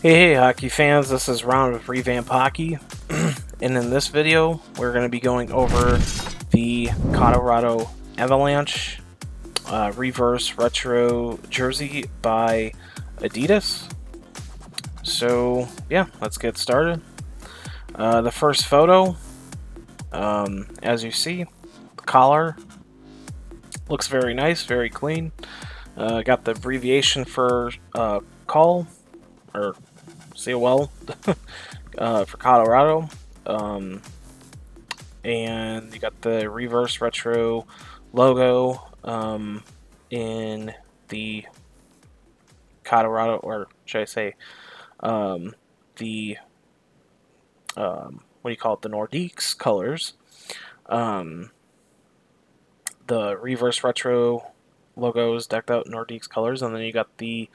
Hey, hey, hockey fans, this is Ron with Revamp Hockey, and in this video, we're going to be going over the Colorado Avalanche uh, Reverse Retro Jersey by Adidas. So, yeah, let's get started. Uh, the first photo, um, as you see, the collar looks very nice, very clean. Uh, got the abbreviation for uh, call, or COL uh, for Colorado. Um, and you got the reverse retro logo um, in the Colorado, or should I say, um, the um, what do you call it? The Nordiques colors. Um, the reverse retro logos decked out Nordiques colors, and then you got the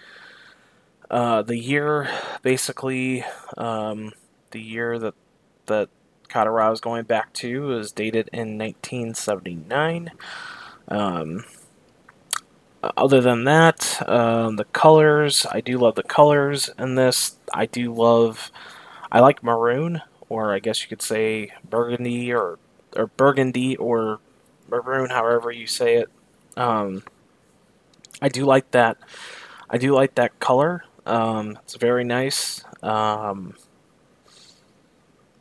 uh, the year, basically, um, the year that that Colorado is going back to is dated in 1979. Um, other than that, um, the colors, I do love the colors in this. I do love, I like maroon, or I guess you could say burgundy, or or burgundy, or maroon, however you say it. Um, I do like that. I do like that color. Um, it's very nice. Um,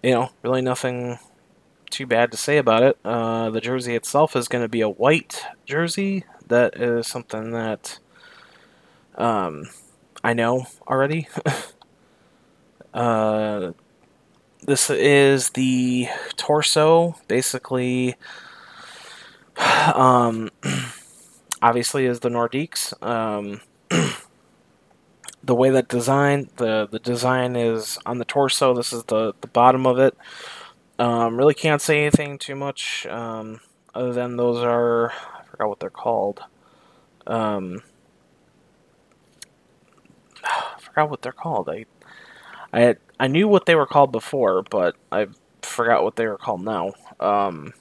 you know, really nothing too bad to say about it. Uh, the jersey itself is going to be a white jersey. That is something that um, I know already. uh, this is the torso, basically. Um, obviously, is the Nordiques. Um, the way that design the the design is on the torso. This is the the bottom of it. Um, really can't say anything too much um, other than those are I forgot what they're called. Um, I forgot what they're called. I I I knew what they were called before, but I forgot what they were called now. Um,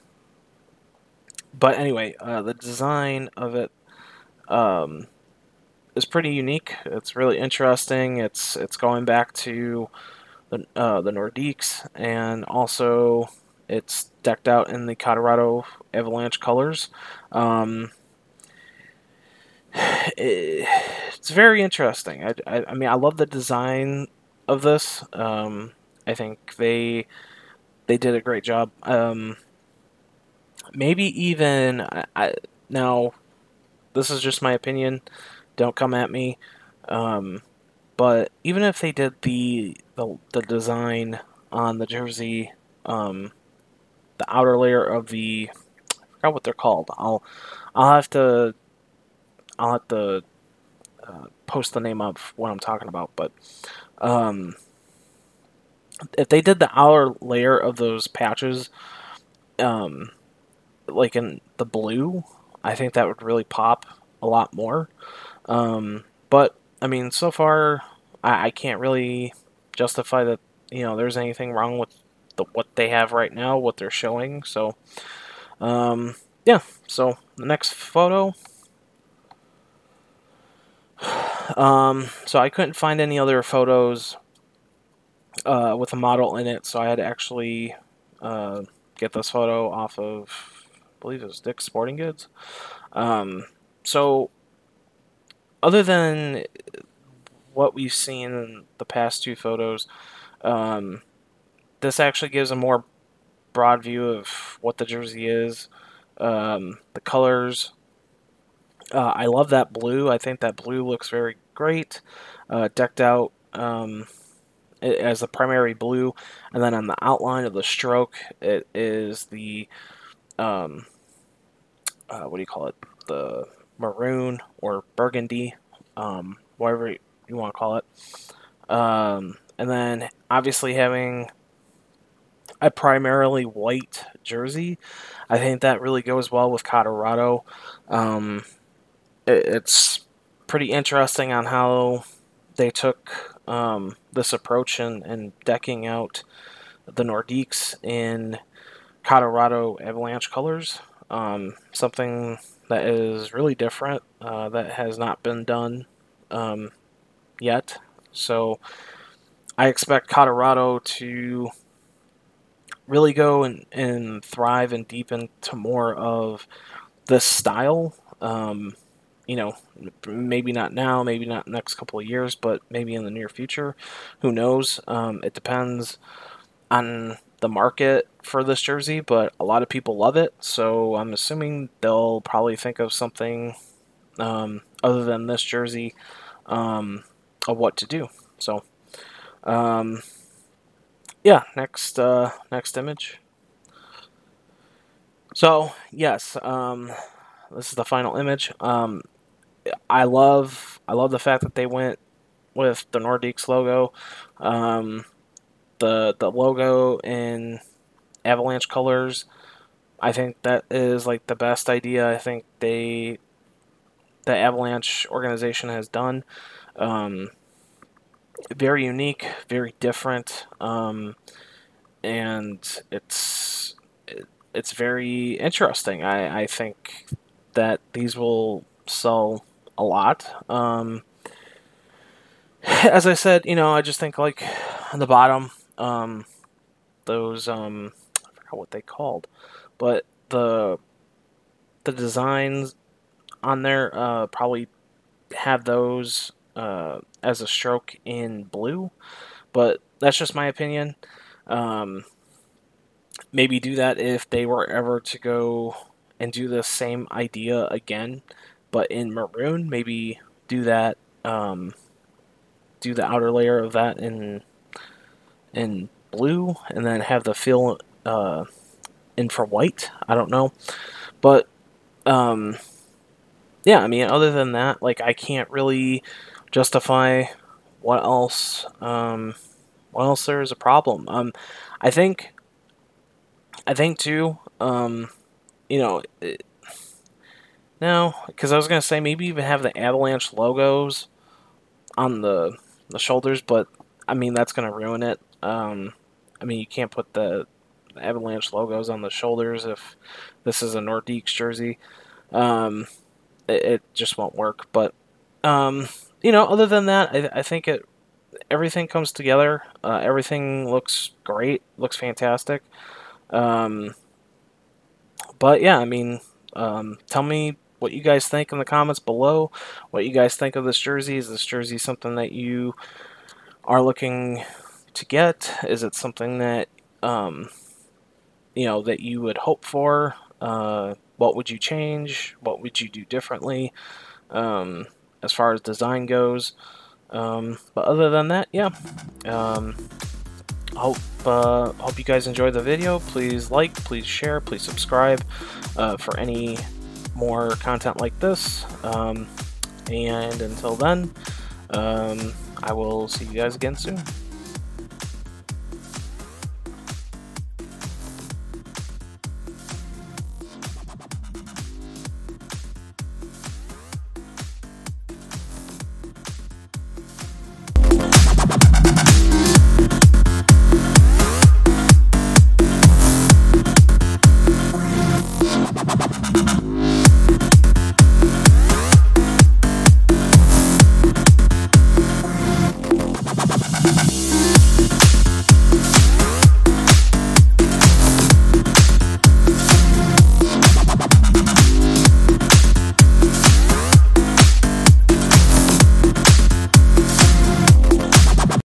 but anyway, uh, the design of it. Um, is pretty unique. It's really interesting. It's it's going back to the uh, the Nordiques, and also it's decked out in the Colorado Avalanche colors. Um, it, it's very interesting. I, I, I, mean, I love the design of this. Um, I think they they did a great job. Um, maybe even I, I now this is just my opinion don't come at me. Um, but even if they did the, the, the design on the jersey, um, the outer layer of the, I forgot what they're called. I'll I'll have to I'll have to uh, post the name of what I'm talking about. But um, if they did the outer layer of those patches, um, like in the blue, I think that would really pop a lot more. Um, but I mean, so far, I, I can't really justify that you know there's anything wrong with the, what they have right now, what they're showing. So, um, yeah. So the next photo. Um, so I couldn't find any other photos uh, with a model in it, so I had to actually uh, get this photo off of, I believe it was Dick's Sporting Goods. Um, so other than what we've seen in the past two photos, um, this actually gives a more broad view of what the jersey is, um, the colors. Uh, I love that blue. I think that blue looks very great, uh, decked out um, as the primary blue, and then on the outline of the stroke, it is the um, uh, what do you call it? The maroon or burgundy, um, whatever you want to call it. Um, and then obviously having a primarily white jersey, I think that really goes well with Colorado. Um, it, it's pretty interesting on how they took um, this approach and, and decking out the Nordiques in Colorado Avalanche colors. Um, something that is really different uh, that has not been done um, yet. So I expect Colorado to really go and, and thrive and deepen to more of this style. Um, you know, maybe not now, maybe not next couple of years, but maybe in the near future. Who knows? Um, it depends on the market for this jersey, but a lot of people love it, so I'm assuming they'll probably think of something um, other than this jersey um, of what to do. So, um, yeah, next uh, next image. So yes, um, this is the final image. Um, I love I love the fact that they went with the Nordiques logo. Um, the the logo in Avalanche colors. I think that is like the best idea. I think they the Avalanche organization has done. Um, very unique, very different, um, and it's it's very interesting. I, I think that these will sell a lot. Um, as I said, you know, I just think like on the bottom, um, those um, I forgot what they called, but the the designs on there uh, probably have those uh, as a stroke in blue, but that's just my opinion. Um, maybe do that if they were ever to go and do the same idea again, but in maroon. Maybe do that. Um, do the outer layer of that in in blue, and then have the fill uh, in for white. I don't know, but um, yeah. I mean, other than that, like I can't really justify what else. Um, what else there is a problem. Um, I think. I think too. Um, you know. It, no, because I was gonna say maybe even have the Avalanche logos on the the shoulders, but I mean that's gonna ruin it. Um, I mean, you can't put the Avalanche logos on the shoulders if this is a Nordiques jersey. Um, it, it, just won't work. But um, you know, other than that, I, I think it everything comes together. Uh, everything looks great. Looks fantastic. Um, but yeah, I mean, um, tell me what you guys think in the comments below. What you guys think of this jersey? Is this jersey something that you are looking to get? Is it something that um, you know that you would hope for? Uh, what would you change? What would you do differently um, as far as design goes? Um, but other than that, yeah. Um, hope uh, hope you guys enjoyed the video. Please like, please share, please subscribe uh, for any more content like this. Um, and until then, um, I will see you guys again soon.